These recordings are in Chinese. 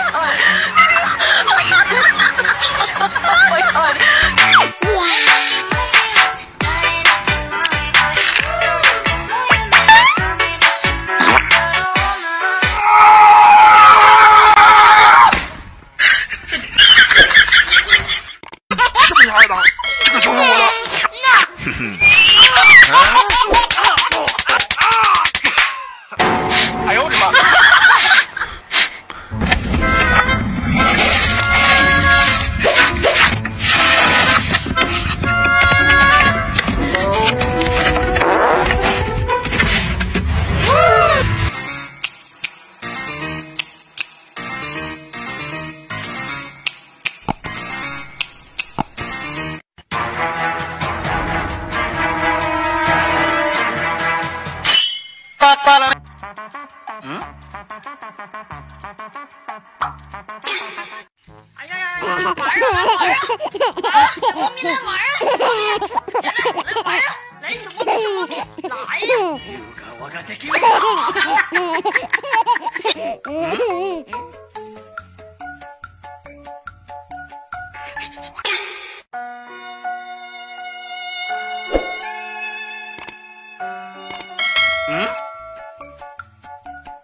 like, oh, 罢了。嗯？哎呀呀呀！啊玩儿啊！来玩儿啊！来我来玩儿！来什么来？来呀！嗯。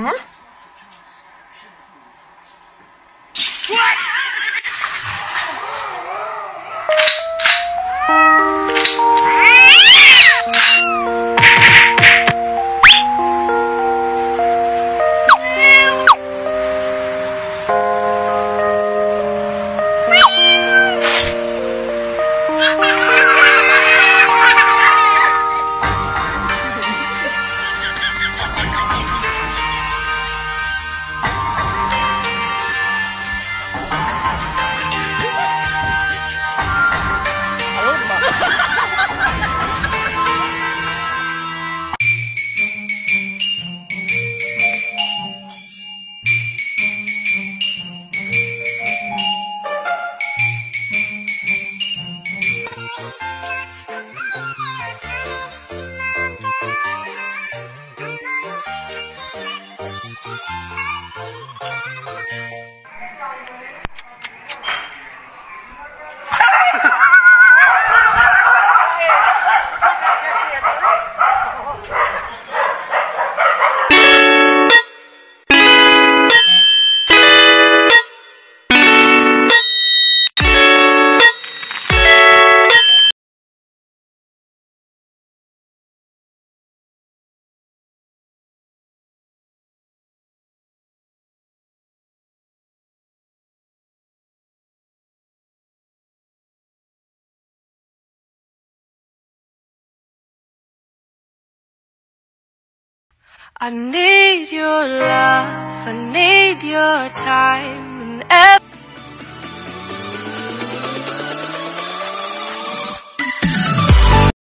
Huh? Vai, vai, I need your love, I need your time and.